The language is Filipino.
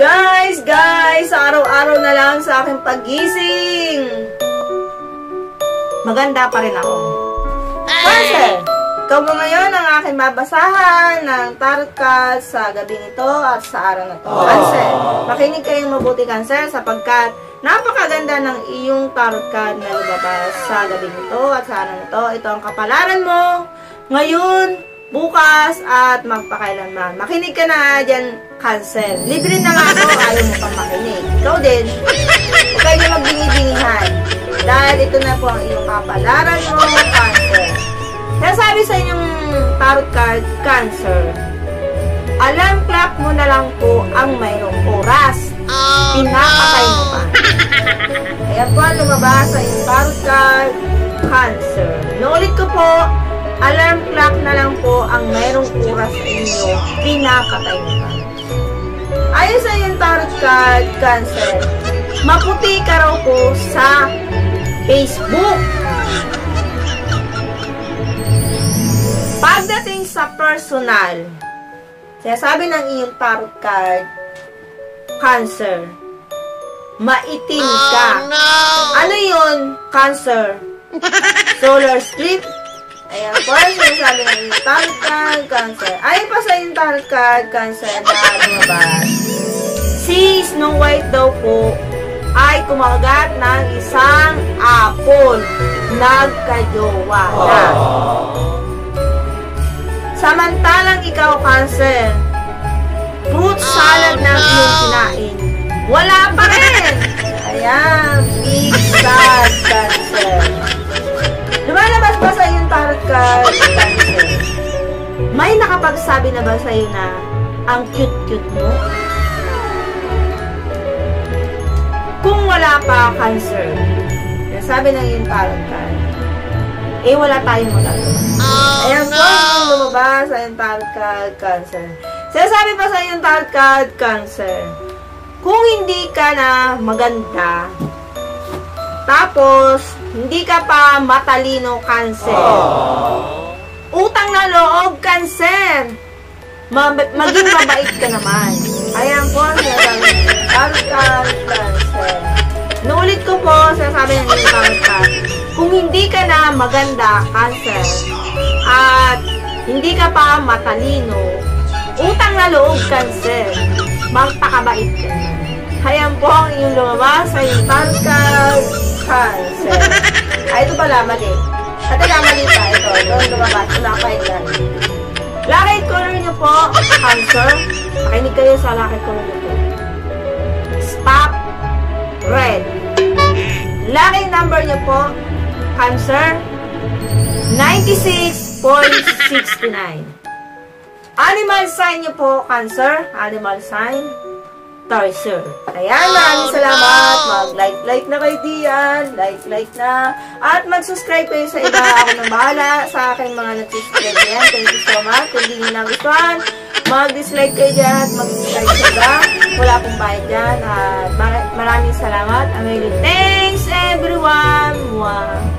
Guys, guys, araw-araw na lang sa aking pagising. Maganda pa rin ako. Kasi, ikaw mo ngayon ang aking babasahan ng tarot card sa gabi nito at sa araw na to. Cancer, makinig kayong mabuti, Cancer, sapagkat napakaganda ng iyong tarot card na lumabas sa gabi nito at sa araw na to. Ito ang kapalaran mo ngayon, bukas, at magpakailanman. Makinig ka na dyan, Cancer. Libre na nga ako, ayaw mo pang makinig. Ikaw din, huwag kayo magbingi-bingihan. Dahil ito na po ang iyong kapalaran mo, Cancer. Kaya sabi sa inyong tarot card, Cancer, alarm clock mo na lang po ang mayroong oras. Pinapatay mo pa. Kaya po, lumabas sa inyong tarot card, Cancer. Naulit ko po, alarm clock na lang po ang mayroong oras sa inyo. Pinapatay mo pa. Ayon sa inyong tarot card, Cancer, maputi ka raw po sa Facebook. Pagdating sa personal, sinasabi ng iyong tarot card, Cancer, maitim ka. Ano yun, Cancer? Solar split? Ayan po, sinasabi ng tarot card, Cancer. Ayon pa sa iyong tarot card, Cancer, na lumabas. Si Snow White daw po ay kumagat ng isang apple. Nagkajowa na. Samantalang ikaw, Cancer, fruit salad na iyong kinain. Wala pa rin! Ayan, big sa iyong tarot card, Cancer? May nakapagsabi na ba sa iyo na ang cute-cute mo? Kung wala pa, Cancer, sabi ng iyong tarot card, eh wala tayong magagawa. Ayan po, ang lumabas sa iyong tarot card, Cancer. Sinasabi pa sa iyong tarot card, Cancer, kung hindi ka na maganda, tapos, hindi ka pa matalino, Cancer. Utang na loob, Cancer. Ma maging mabait ka naman. Ayan po, card, Cancer. Nuulit ko po, sinasabi ng card, kung hindi ka na maganda, Cancer, at hindi ka pa matalino, utang na loob, Cancer, magpakabait ka. Ayan po ang iyong lumabas sa iyong tarot Cancer. Ay, ito pala, mali. Ate nga, mali pa. Ito, ito ang lumabas. Nakapahit yan. Lucky color niyo po, Cancer. Makinig kayo sa lucky color niyo po. Stop red. Lucky number niyo po, Cancer, 96.69. Animal sign niyo po, Cancer. Animal sign, Tarser. Ayan, maraming salamat. Mag-like-like na kayo diyan. Like-like na. At mag-subscribe kayo sa iba. Ako na bahala sa aking mga nag-subscribe yan. Thank you so much. Kung hindi nyo nagustuhan, mag-dislike kayo dyan. Mag-subscribe sa iba. Wala pong bayad dyan. At maraming salamat. Amazing. Thanks everyone. Wow.